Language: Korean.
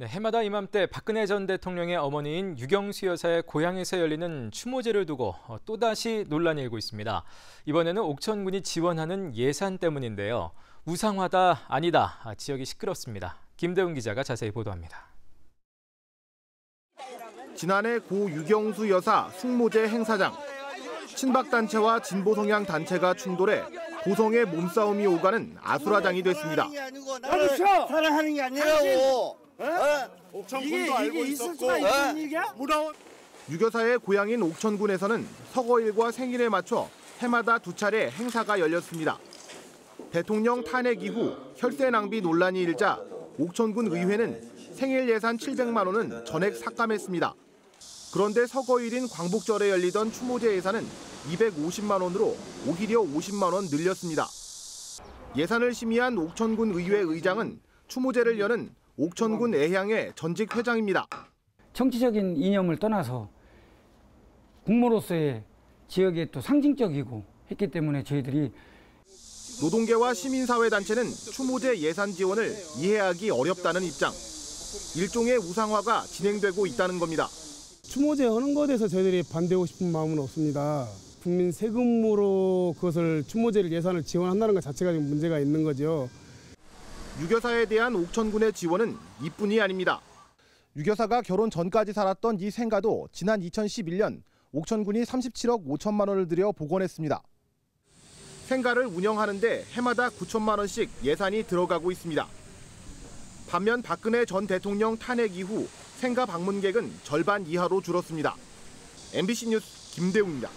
네, 해마다 이맘때 박근혜 전 대통령의 어머니인 유경수 여사의 고향에서 열리는 추모제를 두고 어, 또다시 논란이 일고 있습니다. 이번에는 옥천군이 지원하는 예산 때문인데요. 우상화다 아니다 아, 지역이 시끄럽습니다. 김대웅 기자가 자세히 보도합니다. 지난해 고 유경수 여사 숙모제 행사장. 친박단체와 진보 성향 단체가 충돌해 고성의 몸싸움이 오가는 아수라장이 됐습니다. 나를 사랑하는 게 아니라고. 옥천군도 알고 있었고 네. 무라원 유 여사의 고향인 옥천군에서는 서거일과 생일에 맞춰 해마다 두 차례 행사가 열렸습니다. 대통령 탄핵 이후 혈세 낭비 논란이 일자 옥천군 의회는 생일 예산 700만 원은 전액 삭감했습니다. 그런데 서거일인 광복절에 열리던 추모제 예산은 250만 원으로 오히려 50만 원 늘렸습니다. 예산을 심의한 옥천군 의회 의장은 추모제를 여는 옥천군 애향의 전직 회장입니다. 정치적인 이념을 떠나서 국모로서의 지역에 또 상징적이고 했기 때문에 저희들이 노동계와 시민사회단체는 추모제 예산 지원을 이해하기 어렵다는 입장. 일종의 우상화가 진행되고 있다는 겁니다. 추모제 하는 것에 대해서 저희들이 반대하고 싶은 마음은 없습니다. 국민 세금으로 그것을 추모제를 예산을 지원한다는 것 자체가 지금 문제가 있는 거죠. 유교사에 대한 옥천군의 지원은 이뿐이 아닙니다. 유교사가 결혼 전까지 살았던 이 생가도 지난 2011년 옥천군이 37억 5천만 원을 들여 복원했습니다. 생가를 운영하는데 해마다 9천만 원씩 예산이 들어가고 있습니다. 반면 박근혜 전 대통령 탄핵 이후 생가 방문객은 절반 이하로 줄었습니다. MBC 뉴스 김대웅입니다.